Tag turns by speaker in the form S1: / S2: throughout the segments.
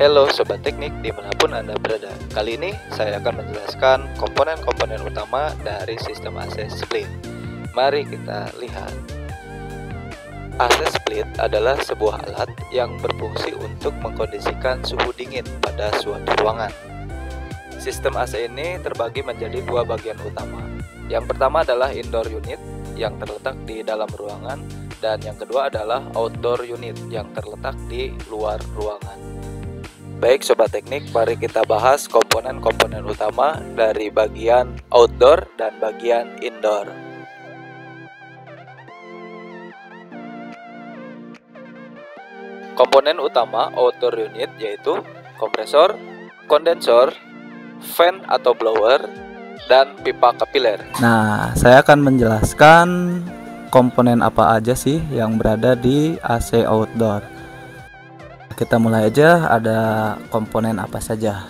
S1: Halo Sobat Teknik di mana pun Anda berada. Kali ini saya akan menjelaskan komponen-komponen utama dari sistem AC split. Mari kita lihat. AC split adalah sebuah alat yang berfungsi untuk mengkondisikan suhu dingin pada suatu ruangan. Sistem AC ini terbagi menjadi dua bagian utama. Yang pertama adalah indoor unit yang terletak di dalam ruangan dan yang kedua adalah outdoor unit yang terletak di luar ruangan. Baik sobat teknik, mari kita bahas komponen-komponen utama dari bagian outdoor dan bagian indoor. Komponen utama outdoor unit yaitu kompresor, kondensor, fan atau blower, dan pipa kapiler.
S2: Nah, saya akan menjelaskan komponen apa aja sih yang berada di AC outdoor. Kita mulai aja ada komponen apa saja.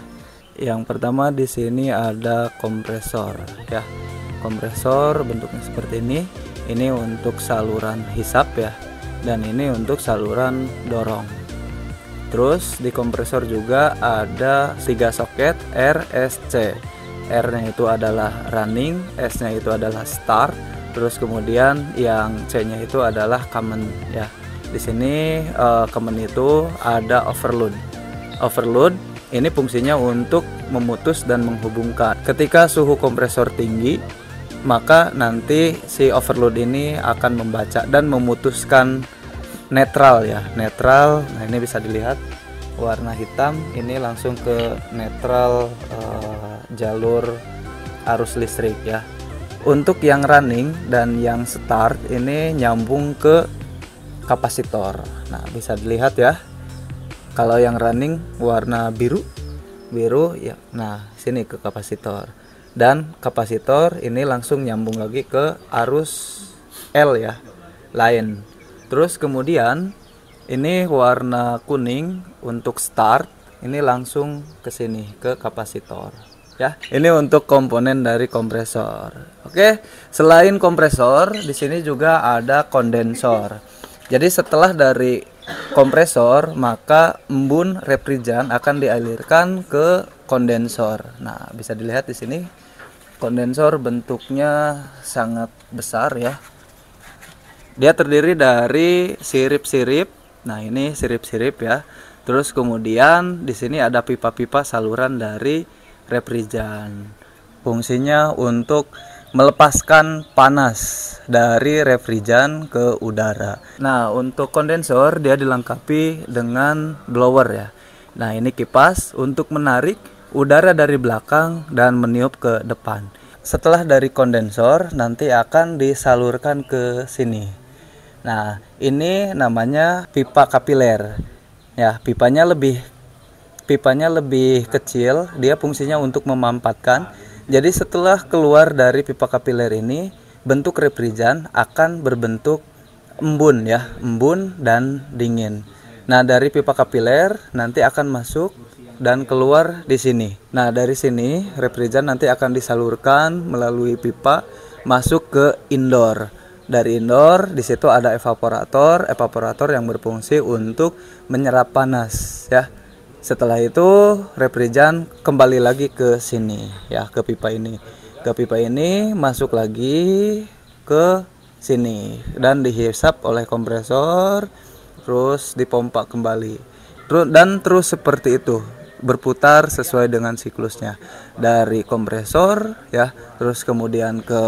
S2: Yang pertama di sini ada kompresor ya. Kompresor bentuknya seperti ini. Ini untuk saluran hisap ya. Dan ini untuk saluran dorong. Terus di kompresor juga ada tiga soket RSC. R-nya itu adalah running, S-nya itu adalah start, terus kemudian yang C-nya itu adalah common ya. Di sini uh, common itu ada overload. Overload ini fungsinya untuk memutus dan menghubungkan. Ketika suhu kompresor tinggi, maka nanti si overload ini akan membaca dan memutuskan netral ya. Netral. Nah, ini bisa dilihat warna hitam ini langsung ke netral uh, jalur arus listrik ya untuk yang running dan yang start ini nyambung ke kapasitor nah bisa dilihat ya kalau yang running warna biru biru ya nah sini ke kapasitor dan kapasitor ini langsung nyambung lagi ke arus L ya lain terus kemudian ini warna kuning untuk start ini langsung ke sini ke kapasitor ya. Ini untuk komponen dari kompresor. Oke, selain kompresor, di sini juga ada kondensor. Jadi setelah dari kompresor, maka embun refrigeran akan dialirkan ke kondensor. Nah, bisa dilihat di sini kondensor bentuknya sangat besar ya. Dia terdiri dari sirip-sirip. Nah, ini sirip-sirip ya. Terus kemudian di sini ada pipa-pipa saluran dari refrigeran. Fungsinya untuk melepaskan panas dari refrigeran ke udara. Nah, untuk kondensor dia dilengkapi dengan blower ya. Nah, ini kipas untuk menarik udara dari belakang dan meniup ke depan. Setelah dari kondensor nanti akan disalurkan ke sini. Nah, ini namanya pipa kapiler. Ya, pipanya lebih pipanya lebih kecil, dia fungsinya untuk memampatkan. Jadi setelah keluar dari pipa kapiler ini, bentuk refrigeran akan berbentuk embun ya, embun dan dingin. Nah, dari pipa kapiler nanti akan masuk dan keluar di sini. Nah, dari sini refrigeran nanti akan disalurkan melalui pipa masuk ke indoor. Dari indoor di situ ada evaporator, evaporator yang berfungsi untuk menyerap panas ya. Setelah itu refrigeran kembali lagi ke sini ya ke pipa ini. Ke pipa ini masuk lagi ke sini dan dihisap oleh kompresor terus dipompa kembali. Terus dan terus seperti itu berputar sesuai dengan siklusnya dari kompresor ya terus kemudian ke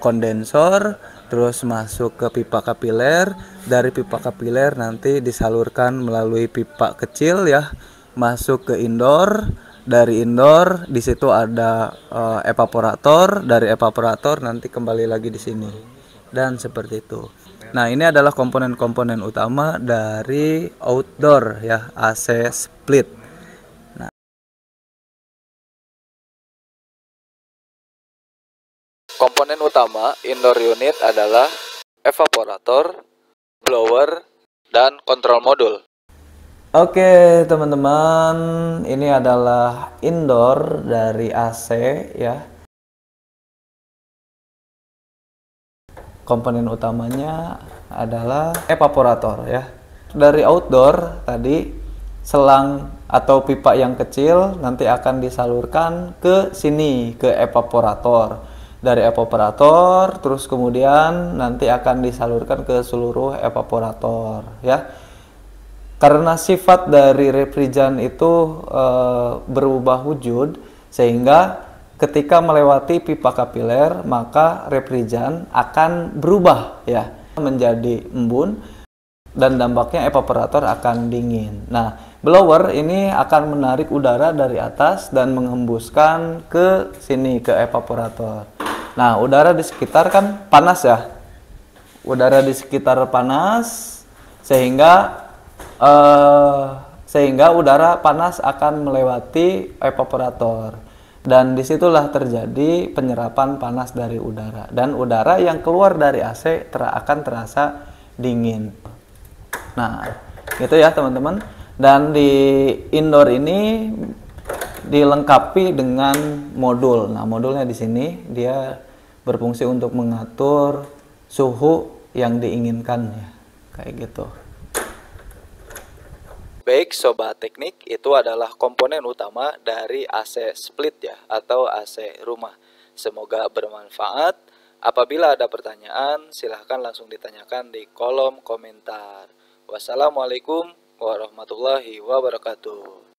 S2: kondensor terus masuk ke pipa kapiler dari pipa kapiler nanti disalurkan melalui pipa kecil ya masuk ke indoor dari indoor di situ ada uh, evaporator dari evaporator nanti kembali lagi di sini. Dan seperti itu. Nah ini adalah komponen-komponen utama dari outdoor ya AC split.
S1: Nah. Komponen utama indoor unit adalah evaporator blower, dan kontrol modul.
S2: Oke teman-teman, ini adalah indoor dari AC ya. Komponen utamanya adalah evaporator ya. Dari outdoor tadi selang atau pipa yang kecil nanti akan disalurkan ke sini ke evaporator dari evaporator terus kemudian nanti akan disalurkan ke seluruh evaporator ya karena sifat dari refrigeran itu e, berubah wujud sehingga ketika melewati pipa kapiler maka refrigeran akan berubah ya menjadi embun dan dampaknya evaporator akan dingin. Nah, blower ini akan menarik udara dari atas dan menghembuskan ke sini ke evaporator. Nah, udara di sekitar kan panas ya. Udara di sekitar panas sehingga uh, sehingga udara panas akan melewati evaporator dan di situlah terjadi penyerapan panas dari udara dan udara yang keluar dari AC ter akan terasa dingin. Nah, gitu ya teman-teman. Dan di indoor ini dilengkapi dengan modul. Nah, modulnya di sini dia berfungsi untuk mengatur suhu yang diinginkan ya kayak gitu
S1: Baik sobat teknik, itu adalah komponen utama dari AC split ya atau AC rumah. Semoga bermanfaat. Apabila ada pertanyaan, silahkan langsung ditanyakan di kolom komentar. Wassalamualaikum warahmatullahi wabarakatuh.